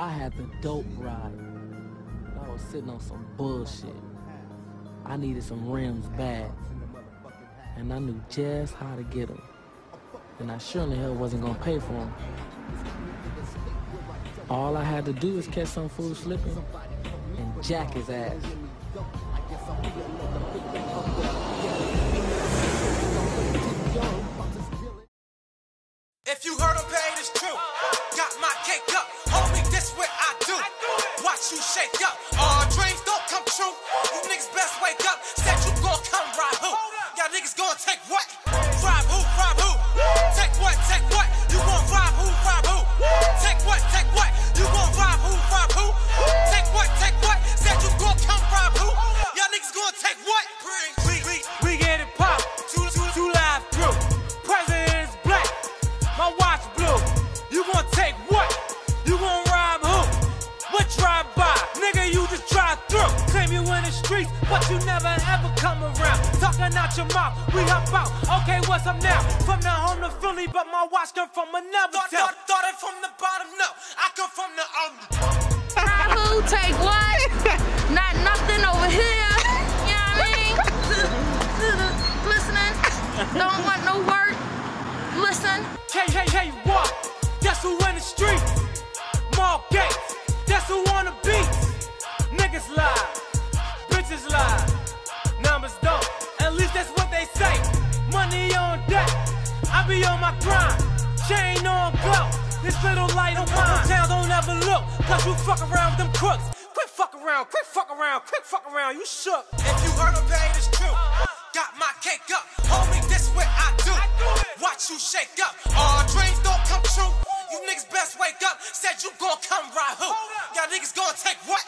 I had the dope ride. I was sitting on some bullshit. I needed some rims bad. And I knew just how to get them. And I sure the hell wasn't gonna pay for them. All I had to do was catch some fool slipping and jack his ass. If you heard him paid, up. All dreams don't come true. You niggas best wake up. Said you gon' come rob who? Streets, but you never ever come around. Talking out your mouth, we hop out. Okay, what's up now? From the home to Philly, but my watch come from another thought, town. Thought, thought it from the bottom, no. I come from the under. Who take what? Not nothing over here. You know what I mean? Listening. Don't want no work. Listen. Hey, hey, hey, what? Guess who in the street. Be on my grind. Chain on glow. This little light on mine. Town don't ever look. Cause you fuck around with them crooks. Quick fuck around, quick fuck around, quick fuck around. You shook. If you heard him pain, it's true. Got my cake up. Homie, this what I do. Watch you shake up. All dreams don't come true. You niggas best wake up. Said you gon' come rob who? Y'all niggas gon' take what?